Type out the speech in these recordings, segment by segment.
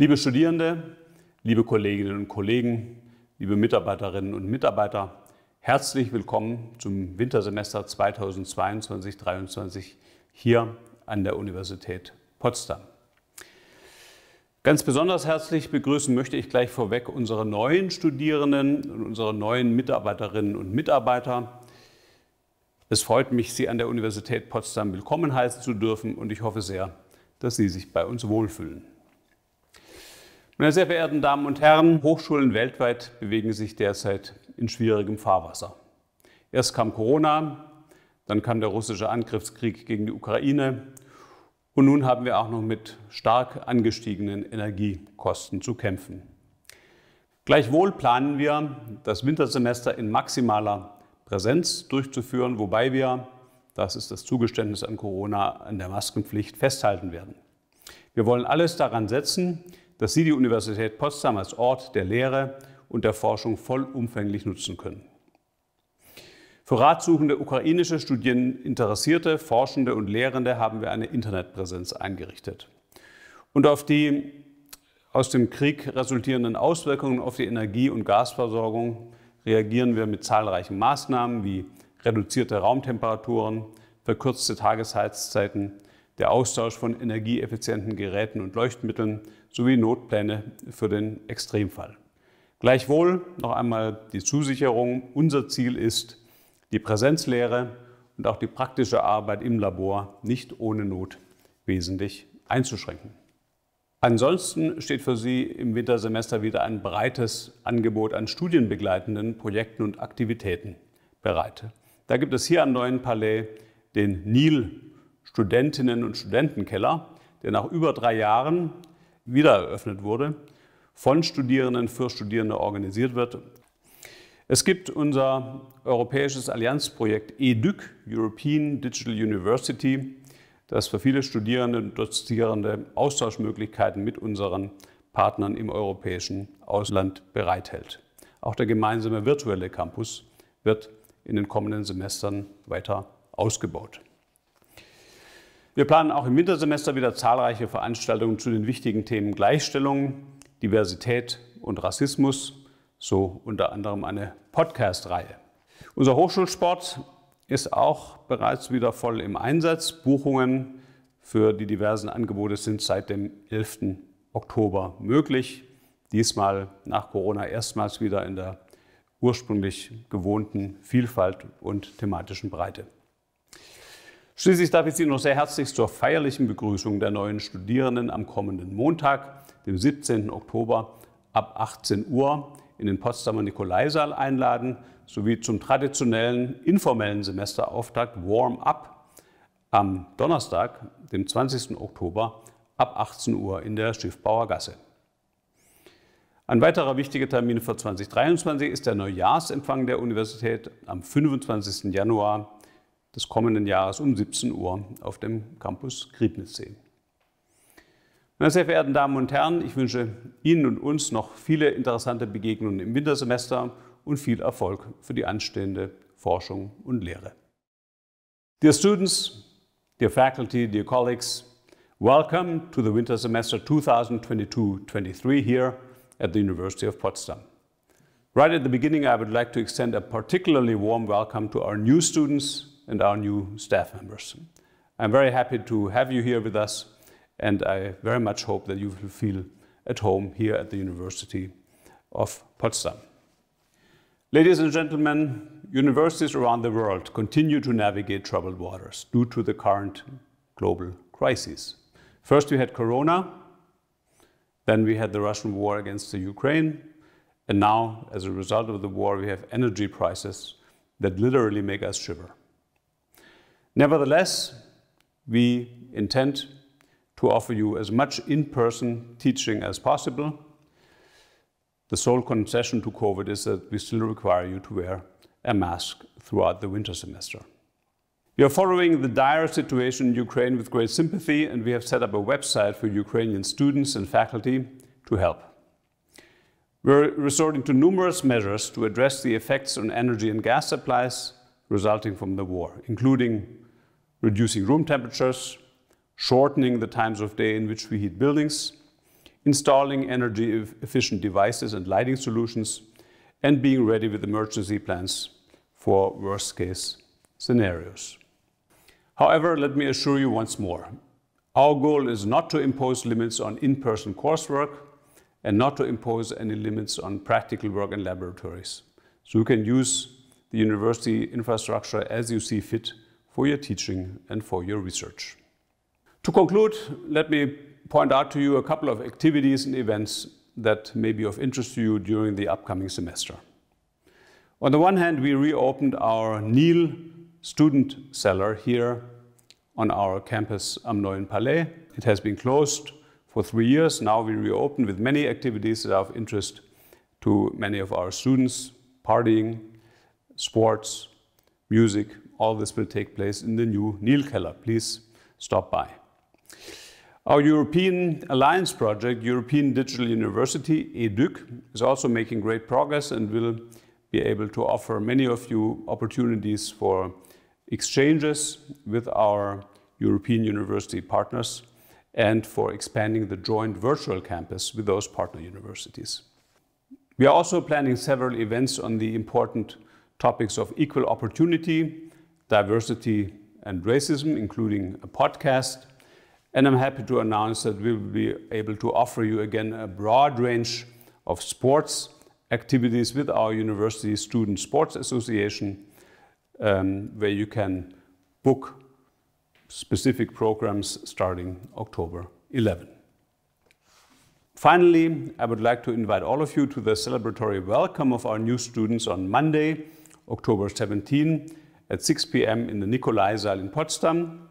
Liebe Studierende, liebe Kolleginnen und Kollegen, liebe Mitarbeiterinnen und Mitarbeiter, herzlich willkommen zum Wintersemester 2022-2023 hier an der Universität Potsdam. Ganz besonders herzlich begrüßen möchte ich gleich vorweg unsere neuen Studierenden und unsere neuen Mitarbeiterinnen und Mitarbeiter. Es freut mich, Sie an der Universität Potsdam willkommen heißen zu dürfen und ich hoffe sehr, dass Sie sich bei uns wohlfühlen. Meine sehr verehrten Damen und Herren, Hochschulen weltweit bewegen sich derzeit in schwierigem Fahrwasser. Erst kam Corona, dann kam der russische Angriffskrieg gegen die Ukraine und nun haben wir auch noch mit stark angestiegenen Energiekosten zu kämpfen. Gleichwohl planen wir, das Wintersemester in maximaler Präsenz durchzuführen, wobei wir, das ist das Zugeständnis an Corona, an der Maskenpflicht festhalten werden. Wir wollen alles daran setzen, dass Sie die Universität Potsdam als Ort der Lehre und der Forschung vollumfänglich nutzen können. Für ratsuchende ukrainische Studieninteressierte, Forschende und Lehrende haben wir eine Internetpräsenz eingerichtet. Und auf die aus dem Krieg resultierenden Auswirkungen auf die Energie- und Gasversorgung reagieren wir mit zahlreichen Maßnahmen wie reduzierte Raumtemperaturen, verkürzte Tagesheizzeiten, der Austausch von energieeffizienten Geräten und Leuchtmitteln sowie Notpläne für den Extremfall. Gleichwohl noch einmal die Zusicherung, unser Ziel ist, die Präsenzlehre und auch die praktische Arbeit im Labor nicht ohne Not wesentlich einzuschränken. Ansonsten steht für Sie im Wintersemester wieder ein breites Angebot an studienbegleitenden Projekten und Aktivitäten bereit. Da gibt es hier am Neuen Palais den NIL Studentinnen- und Studentenkeller, der nach über drei Jahren wieder eröffnet wurde, von Studierenden für Studierende organisiert wird. Es gibt unser europäisches Allianzprojekt EDUC, European Digital University, das für viele Studierende und Dozierende Austauschmöglichkeiten mit unseren Partnern im europäischen Ausland bereithält. Auch der gemeinsame virtuelle Campus wird in den kommenden Semestern weiter ausgebaut. Wir planen auch im Wintersemester wieder zahlreiche Veranstaltungen zu den wichtigen Themen Gleichstellung, Diversität und Rassismus, so unter anderem eine Podcast-Reihe. Unser Hochschulsport ist auch bereits wieder voll im Einsatz. Buchungen für die diversen Angebote sind seit dem 11. Oktober möglich. Diesmal nach Corona erstmals wieder in der ursprünglich gewohnten Vielfalt und thematischen Breite. Schließlich darf ich Sie noch sehr herzlich zur feierlichen Begrüßung der neuen Studierenden am kommenden Montag, dem 17. Oktober ab 18 Uhr in den Potsdamer Nikolaisaal einladen, sowie zum traditionellen informellen Semesterauftakt Warm-up am Donnerstag, dem 20. Oktober ab 18 Uhr in der Schiffbauer Gasse. Ein weiterer wichtiger Termin für 2023 ist der Neujahrsempfang der Universität am 25. Januar des kommenden Jahres um 17 Uhr auf dem Campus Griebnitzsee. Meine sehr verehrten Damen und Herren, ich wünsche Ihnen und uns noch viele interessante Begegnungen im Wintersemester und viel Erfolg für die anstehende Forschung und Lehre. Dear students, dear faculty, dear colleagues, welcome to the winter semester 2022-23 here at the University of Potsdam. Right at the beginning, I would like to extend a particularly warm welcome to our new students and our new staff members. I'm very happy to have you here with us, and I very much hope that you will feel at home here at the University of Potsdam. Ladies and gentlemen, universities around the world continue to navigate troubled waters due to the current global crisis. First, we had Corona, then we had the Russian war against the Ukraine, and now, as a result of the war, we have energy prices that literally make us shiver. Nevertheless, we intend to offer you as much in-person teaching as possible. The sole concession to COVID is that we still require you to wear a mask throughout the winter semester. We are following the dire situation in Ukraine with great sympathy, and we have set up a website for Ukrainian students and faculty to help. We're resorting to numerous measures to address the effects on energy and gas supplies resulting from the war, including reducing room temperatures, shortening the times of day in which we heat buildings, installing energy efficient devices and lighting solutions, and being ready with emergency plans for worst case scenarios. However, let me assure you once more, our goal is not to impose limits on in-person coursework and not to impose any limits on practical work in laboratories. So you can use the university infrastructure as you see fit for your teaching and for your research. To conclude, let me point out to you a couple of activities and events that may be of interest to you during the upcoming semester. On the one hand, we reopened our Neil student cellar here on our campus Am Neuen Palais. It has been closed for three years. Now we reopen with many activities that are of interest to many of our students, partying, sports, music, all this will take place in the new Neil Keller. Please stop by. Our European Alliance project, European Digital University, EDUC, is also making great progress and will be able to offer many of you opportunities for exchanges with our European university partners and for expanding the joint virtual campus with those partner universities. We are also planning several events on the important topics of equal opportunity, diversity and racism, including a podcast, and I'm happy to announce that we will be able to offer you again a broad range of sports activities with our University Student Sports Association, um, where you can book specific programs starting October 11. Finally, I would like to invite all of you to the celebratory welcome of our new students on Monday, October 17 at 6 p.m. in the Nikolai Saal in Potsdam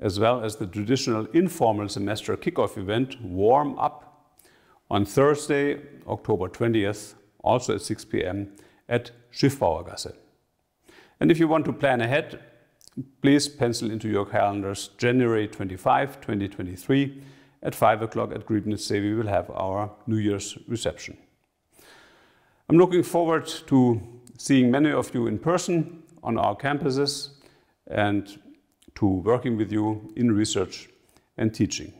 as well as the traditional informal semester kickoff event, Warm Up, on Thursday, October 20th, also at 6 p.m. at Schiffbauergasse. And if you want to plan ahead, please pencil into your calendars January 25, 2023 at 5 o'clock at Griebnitzsee we will have our New Year's reception. I'm looking forward to seeing many of you in person on our campuses and to working with you in research and teaching.